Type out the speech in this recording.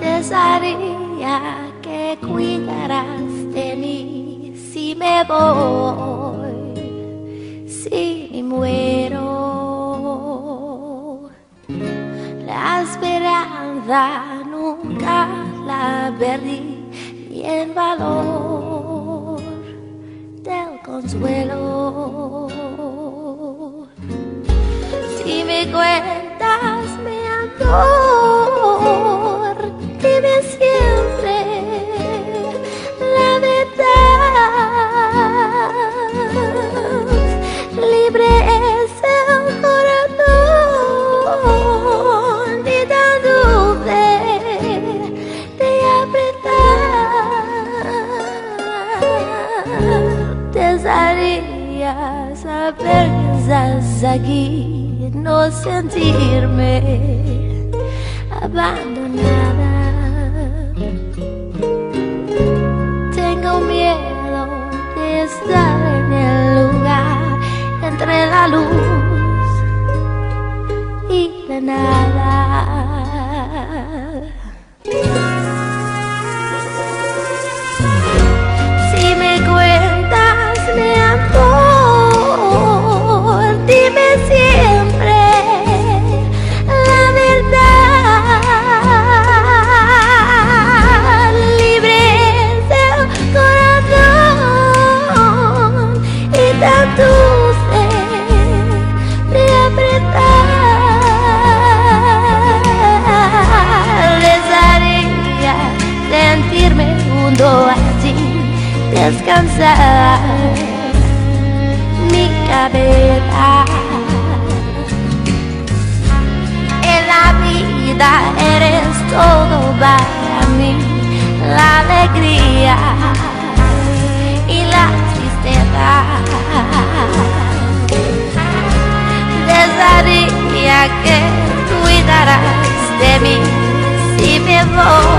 Desearía que cuidarás de mí si me voy, si muero. La esperanza nunca la perdí ni el valor del consuelo. Si me cuentas saber que aquí no sentirme abandonada. Tengo miedo de estar en el lugar entre la luz y la nada. Descansar. Mi cabeza. En la vida eres todo para mí, la alegría Desearía que cuidaras de mí si me voy.